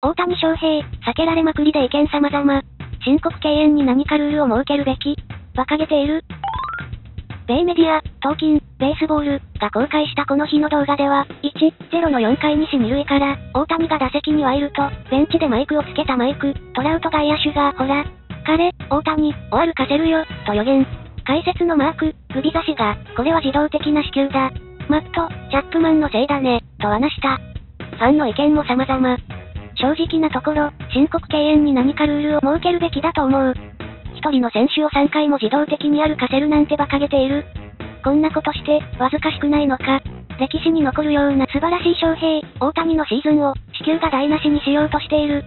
大谷翔平、避けられまくりで意見様々。申告敬遠に何かルールを設けるべき。馬鹿げている米メディア、トーキン、ベースボールが公開したこの日の動画では、1、0の4回西二塁から、大谷が打席にはいると、ベンチでマイクをつけたマイク、トラウト外野手が、ほら、彼、大谷、終わるかせるよ、と予言。解説のマーク、首差しが、これは自動的な支給だ。マット、チャップマンのせいだね、と話した。ファンの意見も様々。正直なところ、申告敬遠に何かルールを設けるべきだと思う。一人の選手を3回も自動的に歩かせるなんて馬鹿げている。こんなことして、恥ずかしくないのか。歴史に残るような素晴らしい翔平、大谷のシーズンを、地球が台無しにしようとしている。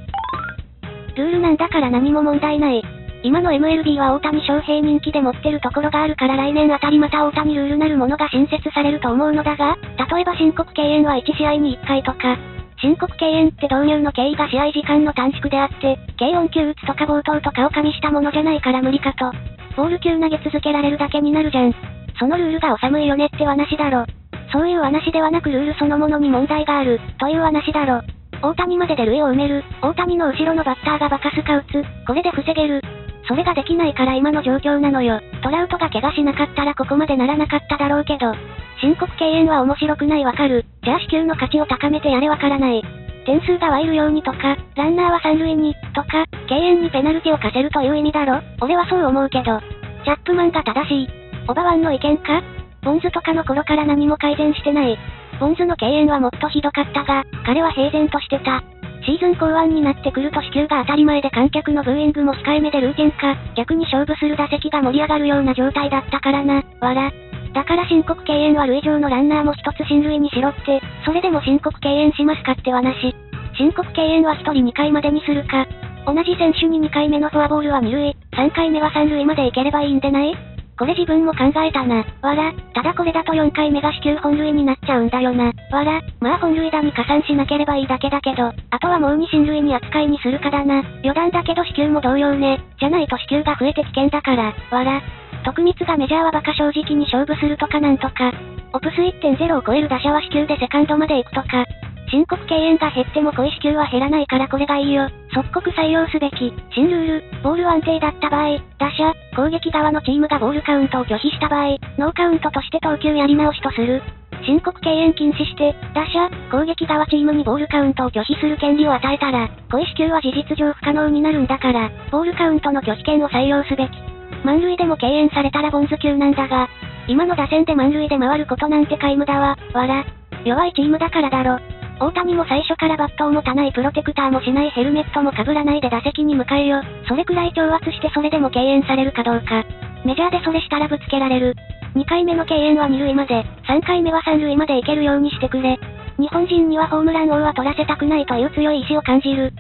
ルールなんだから何も問題ない。今の MLB は大谷翔平人気で持ってるところがあるから来年あたりまた大谷ルールなるものが新設されると思うのだが、例えば申告敬遠は1試合に1回とか、申告敬遠って導入の経緯が試合時間の短縮であって、軽音球打つとか冒頭とかを加味したものじゃないから無理かと。ボール球投げ続けられるだけになるじゃん。そのルールがお寒いよねって話だろ。そういう話ではなくルールそのものに問題がある、という話だろ。大谷までで塁を埋める、大谷の後ろのバッターがバカスカ打つ、これで防げる。それができないから今の状況なのよ。トラウトが怪我しなかったらここまでならなかっただろうけど。申告敬遠は面白くないわかる。じゃあ支給の価値を高めてやれわからない。点数が湧いるようにとか、ランナーは三塁に、とか、敬遠にペナルティを課せるという意味だろ俺はそう思うけど。チャップマンが正しい。オバワンの意見か？ボンズとかの頃から何も改善してない。ボンズの敬遠はもっとひどかったが、彼は平然としてた。シーズン後半になってくると支給が当たり前で観客のブーイングも控えめでルーティンか、逆に勝負する打席が盛り上がるような状態だったからな、わら。だから申告敬遠は塁上のランナーも一つ進塁にしろって、それでも申告敬遠しますかって話。申告敬遠は1人2回までにするか。同じ選手に2回目のフォアボールは2塁、3回目は3塁まで行ければいいんでない？これ自分も考えたな。わら、ただこれだと4回目が死球本塁になっちゃうんだよな。わら、まあ本塁打に加算しなければいいだけだけど、あとはもう2進塁に扱いにするかだな。余談だけど死球も同様ね。じゃないと死球が増えて危険だから、わら。徳光がメジャーはバカ正直に勝負するとかなんとか。オプス1.0を超える打者は死球でセカンドまで行くとか。申告敬遠が減っても小石球は減らないからこれがいいよ。即刻採用すべき。新ルール、ボール安定だった場合、打者、攻撃側のチームがボールカウントを拒否した場合、ノーカウントとして投球やり直しとする。申告敬遠禁止して、打者、攻撃側チームにボールカウントを拒否する権利を与えたら、小石球は事実上不可能になるんだから、ボールカウントの拒否権を採用すべき。満塁でも敬遠されたらボンズ級なんだが、今の打線で満塁で回ることなんて皆無だわ、わら。弱いチームだからだろ。大谷も最初からバットを持たないプロテクターもしないヘルメットも被らないで打席に向かえよ。それくらい挑発してそれでも敬遠されるかどうか。メジャーでそれしたらぶつけられる。2回目の敬遠は2塁まで、3回目は3塁まで行けるようにしてくれ。日本人にはホームラン王は取らせたくないという強い意志を感じる。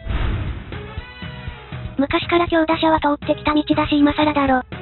昔から強打者は通ってきた道だし今更だろ。